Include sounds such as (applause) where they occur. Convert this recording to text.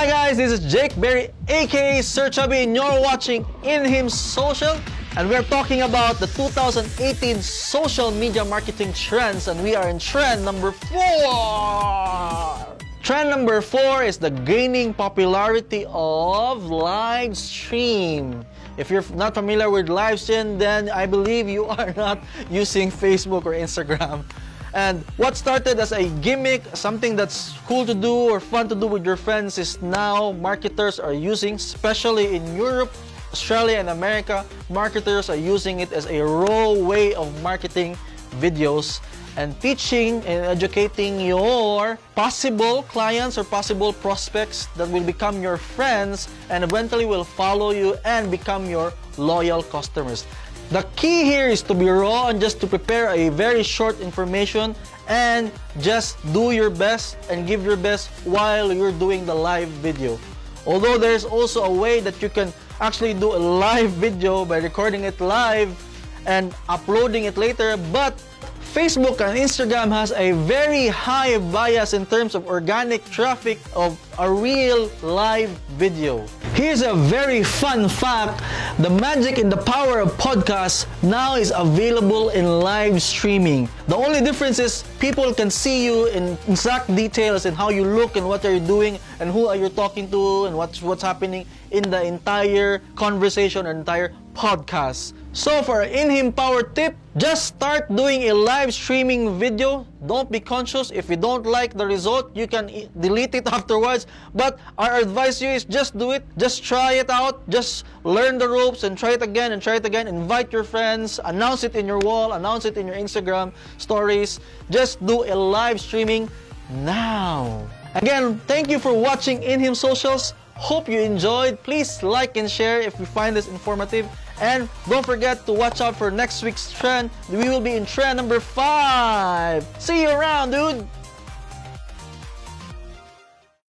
Hi guys, this is Jake Berry, aka Sir Chubby, and you're watching In Him Social. And we're talking about the 2018 social media marketing trends, and we are in trend number four. Trend number four is the gaining popularity of live stream. If you're not familiar with live stream, then I believe you are (laughs) not using Facebook or Instagram. And what started as a gimmick, something that's cool to do or fun to do with your friends, is now marketers are using, especially in Europe, Australia, and America, marketers are using it as a raw way of marketing videos and teaching and educating your possible clients or possible prospects that will become your friends and eventually will follow you and become your loyal customers. The key here is to be raw and just to prepare a very short information and just do your best and give your best while you're doing the live video. Although there's also a way that you can actually do a live video by recording it live and uploading it later, but Facebook and Instagram has a very high bias in terms of organic traffic of a real live video. Here's a very fun fact. The magic and the power of podcasts now is available in live streaming. The only difference is people can see you in exact details and how you look and what are you doing and who are you talking to and what's what's happening in the entire conversation or entire podcast. So for in him power tip, just start doing a live streaming video. Don't be conscious. If you don't like the result, you can delete it (laughs) afterwards. But our advice you is just do it. Just try it out. Just learn the ropes and try it again and try it again. Invite your friends. Announce it in your wall. Announce it in your Instagram stories. Just do a live streaming now. Again, thank you for watching In Him Socials. Hope you enjoyed. Please like and share if you find this informative. And don't forget to watch out for next week's trend. We will be in trend number 5. See you around, dude!